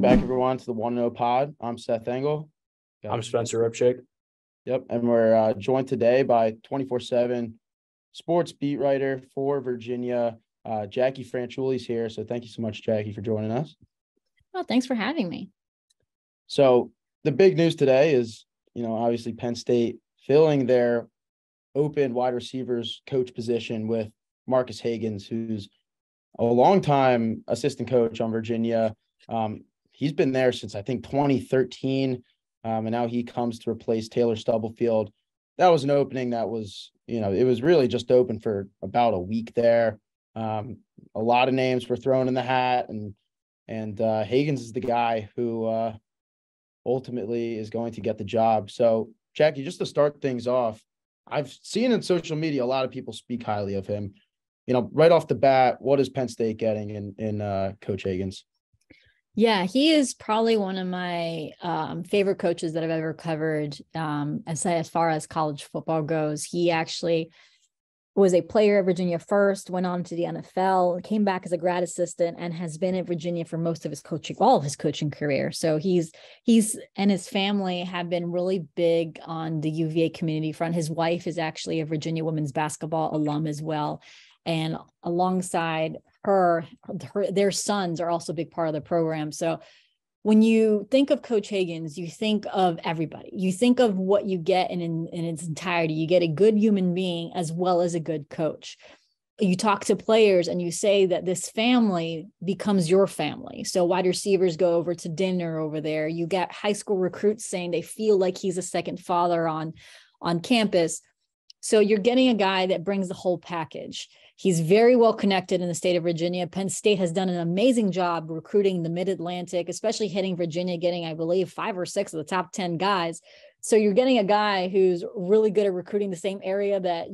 Welcome back, everyone, to the One No Pod. I'm Seth Engle. I'm Spencer Ripchik. Yep, and we're uh, joined today by 24/7 sports beat writer for Virginia, uh, Jacquie Franciulli's here. So thank you so much, Jacquie, for joining us. Well, thanks for having me. So the big news today is, you know, obviously Penn State filling their open wide receivers coach position with Marques Hagans, who's a longtime assistant coach on Virginia. Um, he's been there since I think 2013, um, and now he comes to replace Taylor Stubblefield. That was an opening that was, you know, it was really just open for about a week there. Um, a lot of names were thrown in the hat, and and uh, Hagans is the guy who uh, ultimately is going to get the job. So, Jacquie, just to start things off, I've seen in social media a lot of people speak highly of him. You know, right off the bat, what is Penn State getting in in uh, Coach Hagans? Yeah, he is probably one of my um, favorite coaches that I've ever covered. Um, as as far as college football goes, he actually was a player at Virginia first, went on to the NFL, came back as a grad assistant, and has been at Virginia for most of his coaching, all of his coaching career. So he's he's and his family have been really big on the UVA community front. His wife is actually a Virginia women's basketball alum as well, and alongside her, her their sons are also a big part of the program. So when you think of Coach Hagans, you think of everybody. You think of what you get in, in, in, its entirety. You get a good human being as well as a good coach. You talk to players and you say that this family becomes your family. So wide receivers go over to dinner over there. You get high school recruits saying they feel like he's a second father on, on campus. So you're getting a guy that brings the whole package. He's very well connected in the state of Virginia. Penn State has done an amazing job recruiting the mid Atlantic, especially hitting Virginia, getting, I believe, five or six of the top 10 guys. So you're getting a guy who's really good at recruiting the same area that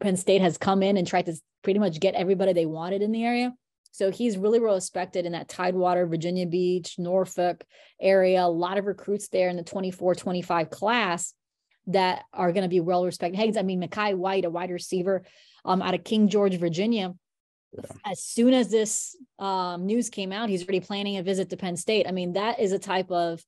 Penn State has come in and tried to pretty much get everybody they wanted in the area. So he's really well respected in that Tidewater, Virginia Beach, Norfolk area. A lot of recruits there in the 24 25 class that are going to be well respected. Hey, I mean, Mekhi White, a wide receiver um, out of King George, Virginia. Yeah. As soon as this um, news came out, he's already planning a visit to Penn State. I mean, that is a type of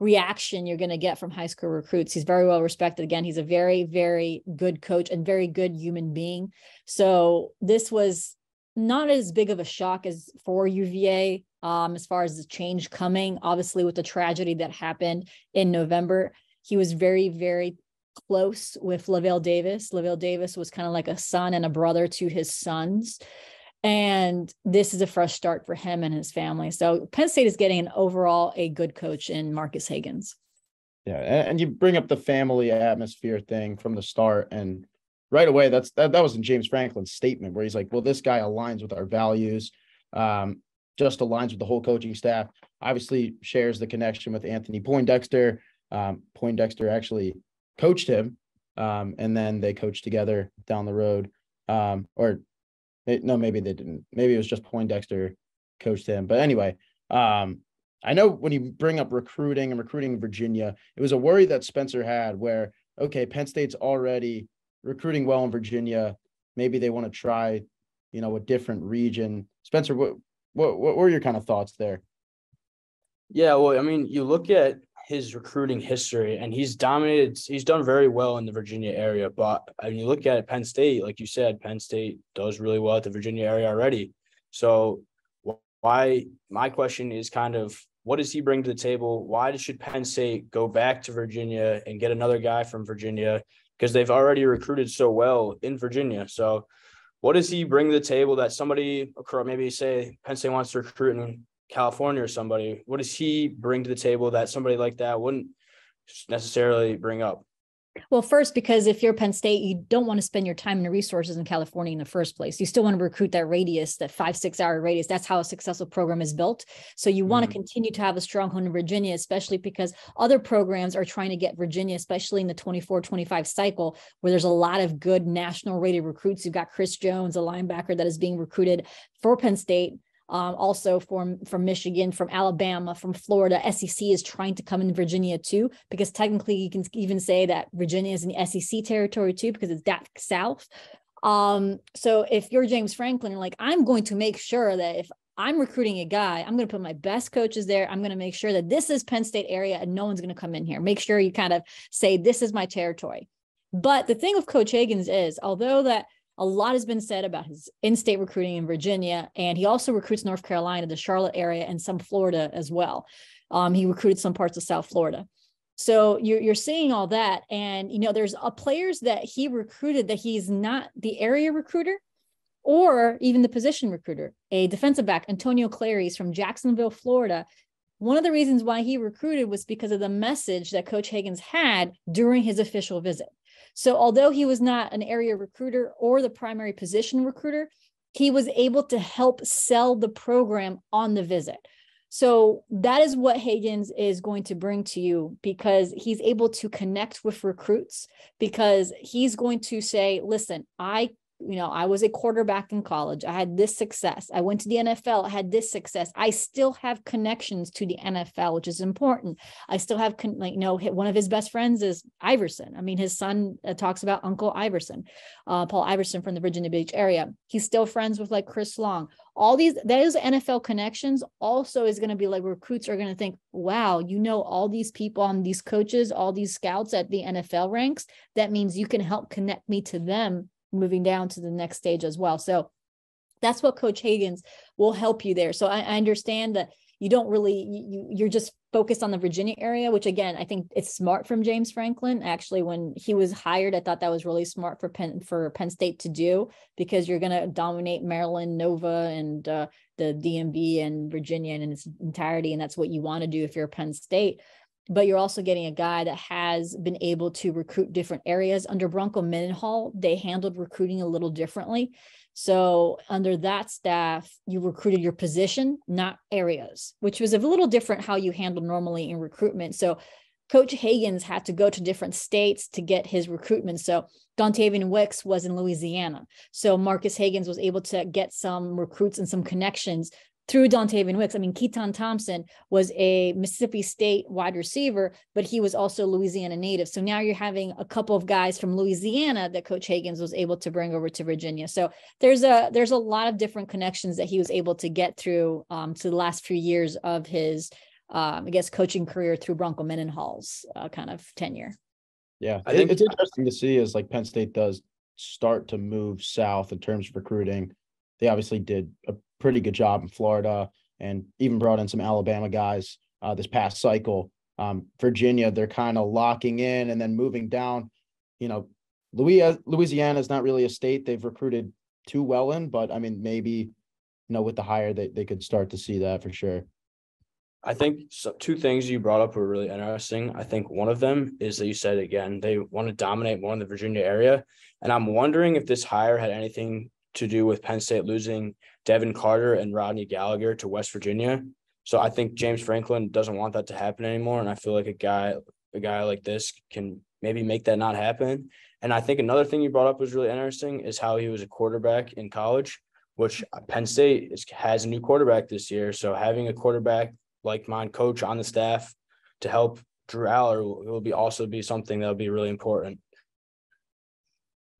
reaction you're going to get from high school recruits. He's very well respected. Again, he's a very, very good coach and very good human being. So this was not as big of a shock as for UVA um, as far as the change coming. Obviously, with the tragedy that happened in November, he was very, very close with Lavel Davis. Lavel Davis was kind of like a son and a brother to his sons. And this is a fresh start for him and his family. So Penn State is getting an overall a good coach in Marques Hagans. Yeah, and you bring up the family atmosphere thing from the start, and right away that's that, that was in James Franklin's statement where he's like, "Well, this guy aligns with our values, um, just aligns with the whole coaching staff. Obviously, shares the connection with Anthony Poindexter. Um, Poindexter actually coached him, um, and then they coached together down the road. Um, or no, maybe they didn't. Maybe it was just Poindexter coached him. But anyway, um, I know when you bring up recruiting and recruiting Virginia, it was a worry that Spencer had where, okay, Penn State's already recruiting well in Virginia. Maybe they want to try, you know, a different region. Spencer, what, what, what were your kind of thoughts there? Yeah, well, I mean, you look at his recruiting history and he's dominated he's done very well in the Virginia area but mean you look at Penn State like you said Penn State does really well at the Virginia area already. So why my question is kind of what does he bring to the table? Why should Penn State go back to Virginia and get another guy from Virginia? Because they've already recruited so well in Virginia. So what does he bring to the table that somebody maybe say Penn State wants to recruit in California or somebody, what does he bring to the table that somebody like that wouldn't necessarily bring up? Well, first, because if you're Penn State, you don't want to spend your time and resources in California in the first place. You still want to recruit that radius, that five, six hour radius. That's how a successful program is built. So you mm-hmm. want to continue to have a stronghold in Virginia, especially because other programs are trying to get Virginia, especially in the 24 25 cycle, where there's a lot of good national rated recruits. You've got Chris Jones, a linebacker that is being recruited for Penn State um, also from from Michigan, from Alabama, from Florida. SEC is trying to come in Virginia too, because technically you can even say that Virginia is in the SEC territory too, because it's that south. Um, so if you're James Franklin, like I'm going to make sure that if I'm recruiting a guy. I'm going to put my best coaches there. I'm going to make sure that this is Penn State area and no one's going to come in here. Make sure you kind of say, this is my territory. But the thing with Coach Hagans is, although that a lot has been said about his in-state recruiting in Virginia, and he also recruits North Carolina, the Charlotte area, and some Florida as well. Um, he recruited some parts of South Florida. So you're you're seeing all that, and you know there's a players that he recruited that he's not the area recruiter, or even the position recruiter. A defensive back, Antonio Clary's from Jacksonville, Florida. One of the reasons why he recruited was because of the message that Coach Hagans had during his official visit. So, although he was not an area recruiter or the primary position recruiter, he was able to help sell the program on the visit. So that is what Hagans is going to bring to you because he's able to connect with recruits because he's going to say, listen, I you know, I was a quarterback in college. I had this success. I went to the NFL, I had this success. I still have connections to the NFL, which is important. I still have, con- like, you know, one of his best friends is Iverson. I mean, his son uh, talks about Uncle Iverson, uh, Paul Iverson from the Virginia Beach area. He's still friends with like Chris Long. All these, those NFL connections also is going to be like recruits are going to think, wow, you know, all these people on these coaches, all these scouts at the NFL ranks. That means you can help connect me to them moving down to the next stage as well. So that's what Coach Hagans will help you there. So I, I understand that you don't really you you're just focused on the Virginia area, which again I think it's smart from James Franklin. Actually, when he was hired, I thought that was really smart for Penn for Penn State to do because you're going to dominate Maryland, Nova, and uh, the DMV and Virginia in its entirety, and that's what you want to do if you're Penn State but you're also getting a guy that has been able to recruit different areas. Under Bronco Mendenhall, they handled recruiting a little differently. So under that staff, you recruited your position, not areas, which was a little different how you handle normally in recruitment. So Coach Hagans had to go to different states to get his recruitment. So Dontayvion Wicks was in Louisiana. So Marques Hagans was able to get some recruits and some connections through Dontayvion Wicks. I mean, Keaton Thompson was a Mississippi State wide receiver, but he was also Louisiana native. So now you're having a couple of guys from Louisiana that Coach Hagans was able to bring over to Virginia. So there's a there's a lot of different connections that he was able to get through um, to the last few years of his, um, I guess, coaching career through Bronco Mendenhall's uh, kind of tenure. Yeah, I think it's interesting to see as like Penn State does start to move south in terms of recruiting. They obviously did a pretty good job in Florida and even brought in some Alabama guys uh, this past cycle. Um, Virginia, they're kind of locking in and then moving down. You know, Louisiana is not really a state they've recruited too well in, but I mean, maybe, you know, with the hire, they, they could start to see that for sure. I think so, two things you brought up were really interesting. I think one of them is that you said again, they want to dominate more in the Virginia area. And I'm wondering if this hire had anything to do with Penn State losing Devin Carter and Rodney Gallagher to West Virginia. So I think James Franklin doesn't want that to happen anymore. And I feel like a guy, a guy like this can maybe make that not happen. And I think another thing you brought up was really interesting is how he was a quarterback in college, which Penn State is, has a new quarterback this year. So having a quarterback like mine coach on the staff to help Drew will, will be also be something that'll be really important.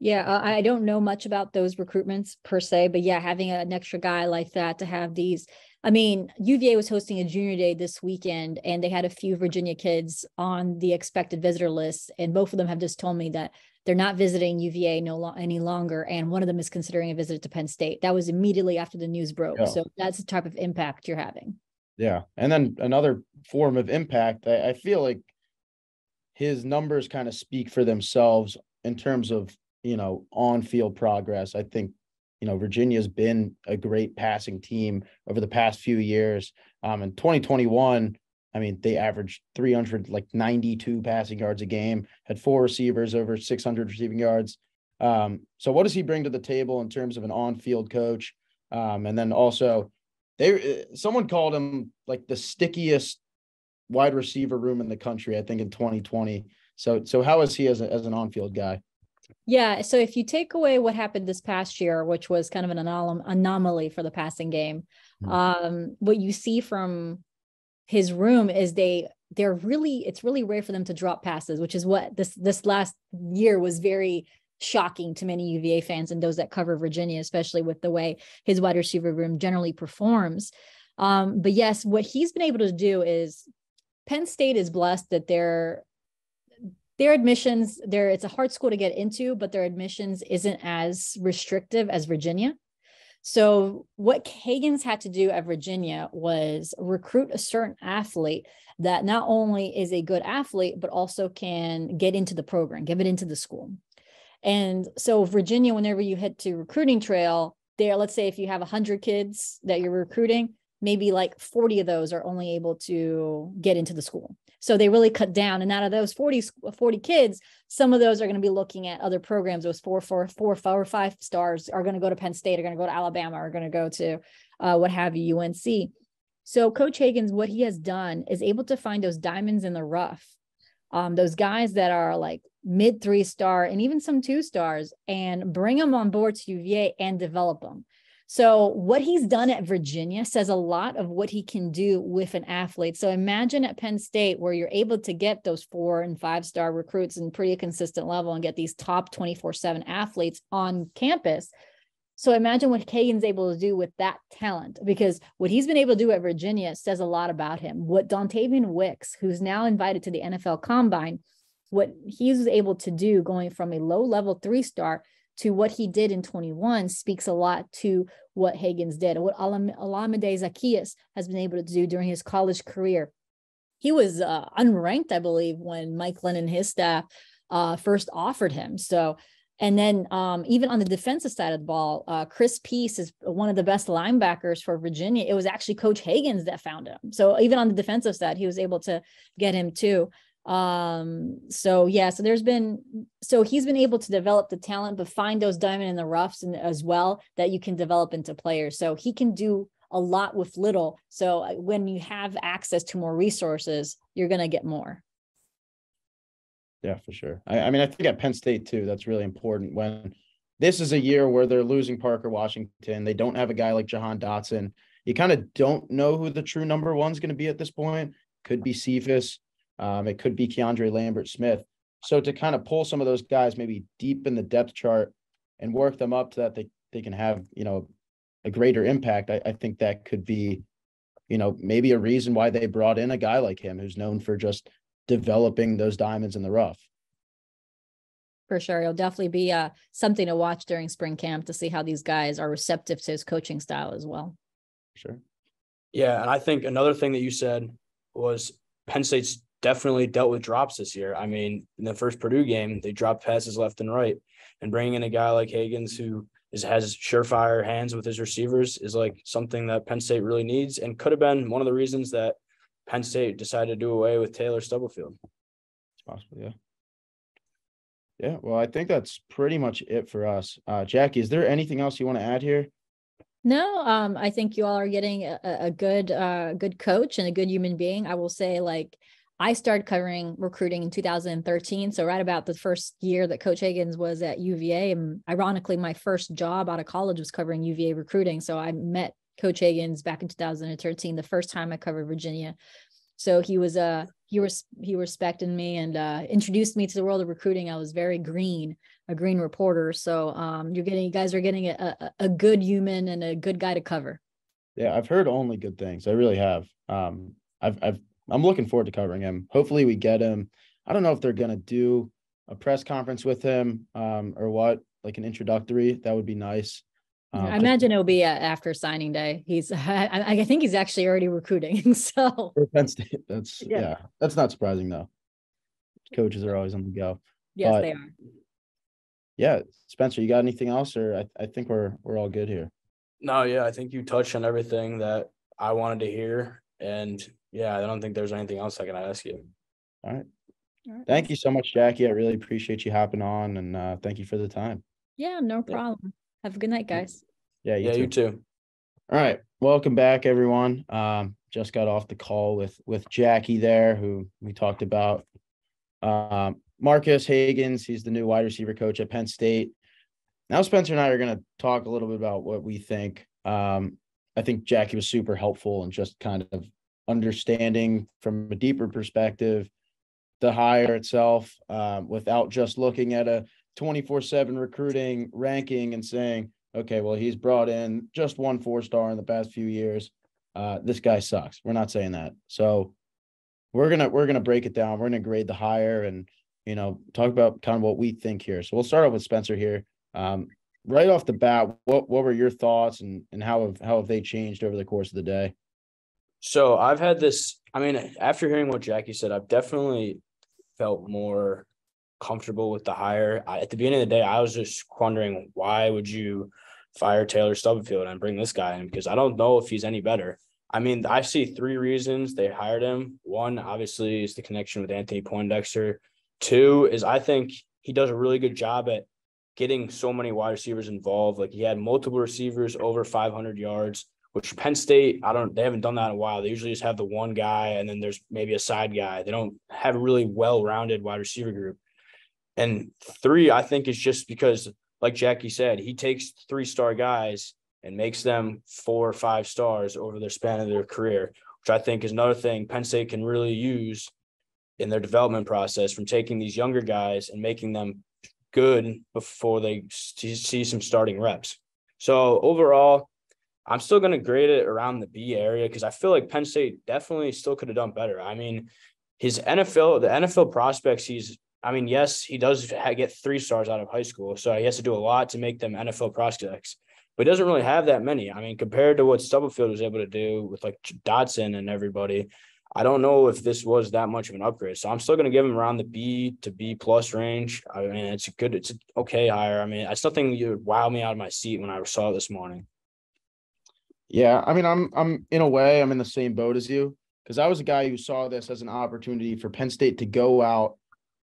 Yeah, uh, I don't know much about those recruitments per se, but yeah, having an extra guy like that to have these. I mean, UVA was hosting a junior day this weekend, and they had a few Virginia kids on the expected visitor list, and both of them have just told me that they're not visiting UVA no lo- any longer, and one of them is considering a visit to Penn State. That was immediately after the news broke, so that's the type of impact you're having. Yeah, and then another form of impact. I, I feel like his numbers kind of speak for themselves in terms of you know, on field progress. I think, you know, Virginia's been a great passing team over the past few years. Um, in 2021, I mean, they averaged 300, like 92 passing yards a game, had four receivers over 600 receiving yards. Um, so what does he bring to the table in terms of an on-field coach? Um, and then also, they someone called him like the stickiest wide receiver room in the country, I think in 2020. So so how is he as a, as an on-field guy? Yeah. So if you take away what happened this past year, which was kind of an anom- anomaly for the passing game, mm-hmm. um, what you see from his room is they they're really it's really rare for them to drop passes, which is what this this last year was very shocking to many UVA fans and those that cover Virginia, especially with the way his wide receiver room generally performs. Um, but yes, what he's been able to do is Penn State is blessed that their their admissions, there it's a hard school to get into, but their admissions isn't as restrictive as Virginia. So what Hagans had to do at Virginia was recruit a certain athlete that not only is a good athlete, but also can get into the program, give it into the school. And so Virginia, whenever you hit to recruiting trail, there, let's say if you have 100 kids that you're recruiting, maybe like 40 of those are only able to get into the school. So they really cut down. And out of those 40, 40 kids, some of those are going to be looking at other programs. Those four, four, four, four, five stars are going to go to Penn State, are going to go to Alabama, are going to go to uh, what have you, UNC. So Coach Hagans, what he has done is able to find those diamonds in the rough, um, those guys that are like mid three star and even some two stars, and bring them on board to UVA and develop them. So, what he's done at Virginia says a lot of what he can do with an athlete. So, imagine at Penn State where you're able to get those four and five star recruits in pretty consistent level and get these top 24 7 athletes on campus. So, imagine what Hagans able to do with that talent because what he's been able to do at Virginia says a lot about him. What Dontayvion Wicks, who's now invited to the NFL Combine, what he was able to do going from a low level three star to what he did in 21 speaks a lot to what Hagans did, and what Alam- Olamide Zaccheaus has been able to do during his college career. He was uh, unranked, I believe, when Mike London and his staff uh, first offered him. So, and then um, even on the defensive side of the ball, uh, Chris Peace is one of the best linebackers for Virginia. It was actually Coach Hagans that found him. So even on the defensive side, he was able to get him too um so yeah so there's been so he's been able to develop the talent but find those diamond in the roughs and as well that you can develop into players. So he can do a lot with little. So uh, when you have access to more resources you're going to get more. Yeah for sure. I, I mean i think at penn state too that's really important. When this is a year where they're losing parker washington they don't have a guy like jahan dotson. You kind of don't know who the true number one's going to be at this point. Could be cephus um, it could be Keandre Lambert Smith. So to kind of pull some of those guys maybe deep in the depth chart and work them up so that they, they can have, you know, a greater impact, I, I think that could be, you know, maybe a reason why they brought in a guy like him who's known for just developing those diamonds in the rough. For sure. It'll definitely be uh, something to watch during spring camp to see how these guys are receptive to his coaching style as well. Sure. Yeah. And I think another thing that you said was Penn State's definitely dealt with drops this year. I mean, in the first Purdue game, they dropped passes left and right, and bringing in a guy like Hagans who is has surefire hands with his receivers is like something that Penn State really needs, and could have been one of the reasons that Penn State decided to do away with Taylor Stubblefield. It's possible, yeah. Yeah, well, I think that's pretty much it for us. Uh, Jacquie, is there anything else you want to add here? No, um, I think you all are getting a, a good, uh, good coach and a good human being. I will say, like, I started covering recruiting in 2013. So, right about the first year that Coach Hagans was at UVA. And ironically, my first job out of college was covering UVA recruiting. So, I met Coach Hagans back in 2013, the first time I covered Virginia. So he was uh he was he respected me and uh, introduced me to the world of recruiting. I was very green, a green reporter. So um, you're getting you guys are getting a, a, a good human and a good guy to cover. Yeah, I've heard only good things. I really have. Um, I've I've I'm looking forward to covering him. Hopefully, we get him. I don't know if they're gonna do a press conference with him um, or what, like an introductory. That would be nice. Um, I imagine it'll be uh, after signing day. He's, I, I, think he's actually already recruiting. So Penn State, that's yeah. yeah. that's not surprising though. Coaches are always on the go. Yes, but, they are. Yeah, Spencer, you got anything else, or I, I think we're we're all good here. No, yeah, I think you touched on everything that I wanted to hear, and yeah, I don't think there's anything else I can ask you. All right. All right. Thank you so much, Jacquie. I really appreciate you hopping on and uh, thank you for the time. Yeah, no problem. Yeah. Have a good night, guys. Yeah, you yeah, too. you too. All right. Welcome back, everyone. Um, just got off the call with with Jacquie there, who we talked about. Um, Marques Hagans, he's the new wide receiver coach at Penn State. Now, Spencer and I are going to talk a little bit about what we think. Um, I think Jacquie was super helpful and just kind of understanding from a deeper perspective the hire itself um, without just looking at a 24 7 recruiting ranking and saying, okay, well, he's brought in just one four star in the past few years. Uh, this guy sucks. We're not saying that. So we're gonna we're gonna break it down. We're gonna grade the hire and you know talk about kind of what we think here. So we'll start off with Spencer here. Um, right off the bat, what what were your thoughts and and how have how have they changed over the course of the day? So I've had this. I mean, after hearing what Jacquie said, I've definitely felt more comfortable with the hire. I, at the beginning of the day, I was just wondering why would you fire Taylor Stubblefield and bring this guy in because I don't know if he's any better. I mean, I see three reasons they hired him. One, obviously, is the connection with Anthony Poindexter. Two is I think he does a really good job at getting so many wide receivers involved. Like he had multiple receivers over 500 yards, which Penn State, I don't, they haven't done that in a while. They usually just have the one guy and then there's maybe a side guy. They don't have a really well rounded wide receiver group. And three, I think, is just because, like Jacquie said, he takes three star guys and makes them four or five stars over their span of their career, which I think is another thing Penn State can really use in their development process from taking these younger guys and making them good before they see some starting reps. So overall, I'm still going to grade it around the B area because I feel like Penn State definitely still could have done better. I mean, his NFL, the NFL prospects he's I mean, yes, he does get three stars out of high school, so he has to do a lot to make them NFL prospects. But he doesn't really have that many. I mean, compared to what Stubblefield was able to do with like Dotson and everybody, I don't know if this was that much of an upgrade. So I'm still going to give him around the B to B plus range. I mean, it's a good, it's okay hire. I mean, it's nothing you would wow me out of my seat when I saw it this morning. Yeah, I mean, I'm I'm in a way I'm in the same boat as you because I was a guy who saw this as an opportunity for Penn State to go out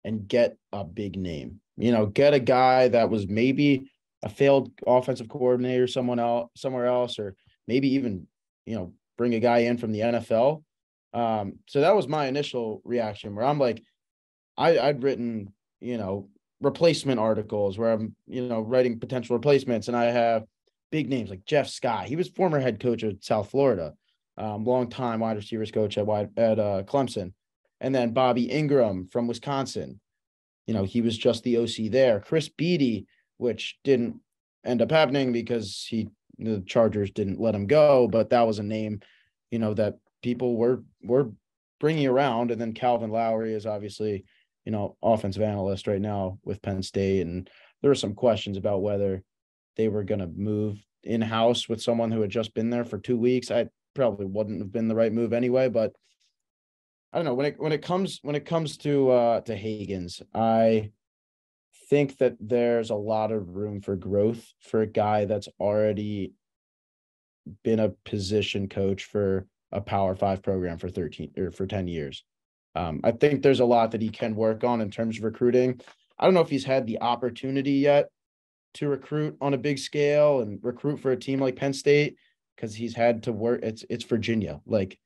and get a big name. You know, get a guy that was maybe a failed offensive coordinator, someone else, somewhere else, or maybe even, you know, bring a guy in from the NFL. Um, so that was my initial reaction where I'm like, I, I'd written, you know, replacement articles where I'm, you know, writing potential replacements, and I have big names like Jeff Scott. He was former head coach of South Florida, um, long time wide receivers coach at at uh, Clemson and then Bobby Engram from Wisconsin. You know, he was just the OC there. Chris Beatty, which didn't end up happening because he the Chargers didn't let him go, but that was a name, you know, that people were were bringing around. And then Calvin Lowry is obviously, you know, offensive analyst right now with Penn State, and there are some questions about whether they were going to move in house with someone who had just been there for two weeks. I probably wouldn't have been the right move anyway, but I don't know when it when it comes when it comes to uh to Hagans, I think that there's a lot of room for growth for a guy that's already been a position coach for a power five program for 13 or for 10 years. Um, I think there's a lot that he can work on in terms of recruiting. I don't know if he's had the opportunity yet to recruit on a big scale and recruit for a team like Penn State because he's had to work. It's it's Virginia. Like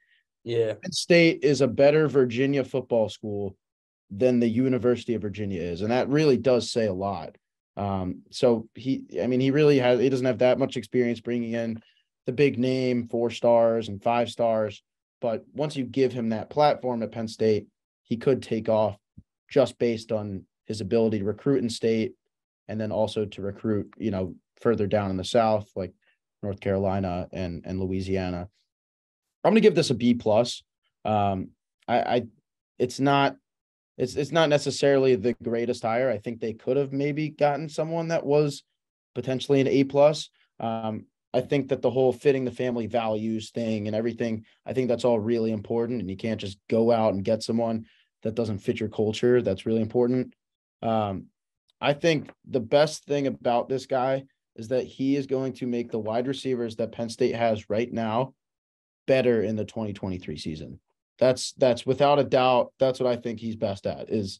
yeah. Penn State is a better Virginia football school than the University of Virginia is. And that really does say a lot. Um, so he, I mean, he really has, he doesn't have that much experience bringing in the big name, four stars and five stars. But once you give him that platform at Penn State, he could take off just based on his ability to recruit in state and then also to recruit, you know, further down in the South, like North Carolina and, and Louisiana. I'm gonna give this a B plus. Um, I, I, it's not, it's it's not necessarily the greatest hire. I think they could have maybe gotten someone that was potentially an A plus. Um, I think that the whole fitting the family values thing and everything, I think that's all really important. And you can't just go out and get someone that doesn't fit your culture. That's really important. Um, I think the best thing about this guy is that he is going to make the wide receivers that Penn State has right now better in the 2023 season. That's that's without a doubt. That's what I think he's best at is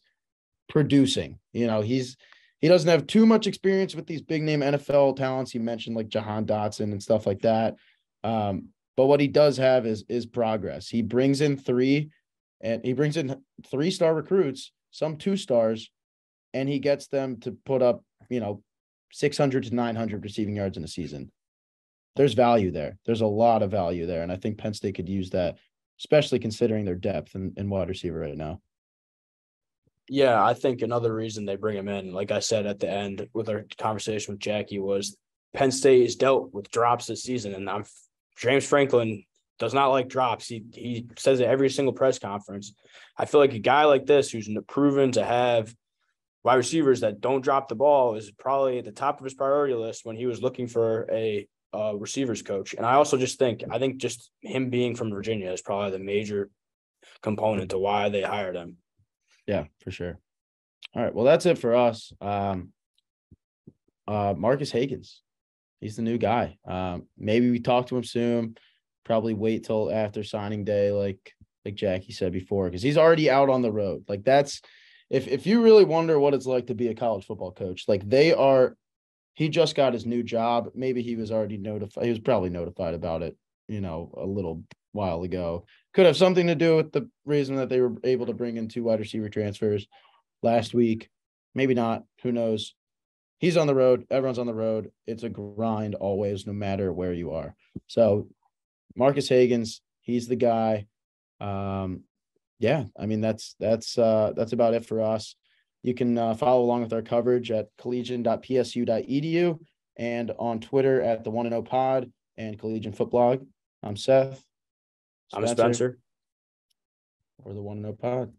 producing. You know, he's he doesn't have too much experience with these big name NFL talents. He mentioned like Jahan Dotson and stuff like that. Um, but what he does have is is progress. He brings in three, and he brings in three star recruits, some two stars, and he gets them to put up, you know, 600 to 900 receiving yards in a season there's value there. There's a lot of value there. And I think Penn State could use that, especially considering their depth in, in wide receiver right now. Yeah, I think another reason they bring him in, like I said at the end with our conversation with Jacquie, was Penn State has dealt with drops this season, and I'm James Franklin does not like drops. He he says it every single press conference. I feel like a guy like this who's proven to have wide receivers that don't drop the ball is probably at the top of his priority list when he was looking for a, a receivers coach. And I also just think I think just him being from Virginia is probably the major component to why they hired him. Yeah, for sure. All right. Well, that's it for us. Um, uh, Marques Hagans, he's the new guy. Um, maybe we talk to him soon probably wait till after signing day, like like Jacquie said before, because he's already out on the road. Like that's if if you really wonder what it's like to be a college football coach, like they are. He just got his new job. Maybe he was already notified. He was probably notified about it, you know, a little while ago. Could have something to do with the reason that they were able to bring in two wide receiver transfers last week. Maybe not. Who knows? He's on the road. Everyone's on the road. It's a grind always, no matter where you are. So Marques Hagans, he's the guy. Um, yeah, I mean that's that's uh, that's about it for us. You can uh, follow along with our coverage at collegian.psu.edu and on Twitter at the One and O Pod and Collegian Footblog. I'm Seth. Spencer, I'm Spencer. Or the One and O Pod.